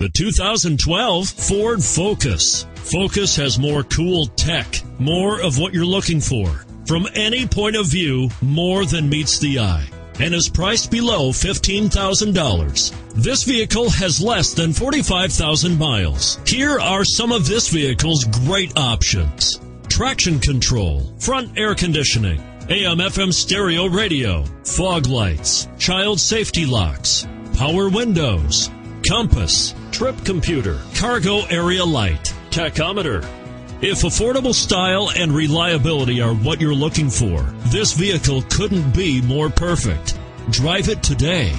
The 2012 Ford Focus. Focus has more cool tech, more of what you're looking for. From any point of view, more than meets the eye. And is priced below $15,000. This vehicle has less than 45,000 miles. Here are some of this vehicle's great options. Traction control, front air conditioning, AM FM stereo radio, fog lights, child safety locks, power windows, compass, trip computer, cargo area light, tachometer. If affordable style and reliability are what you're looking for, this vehicle couldn't be more perfect. Drive it today.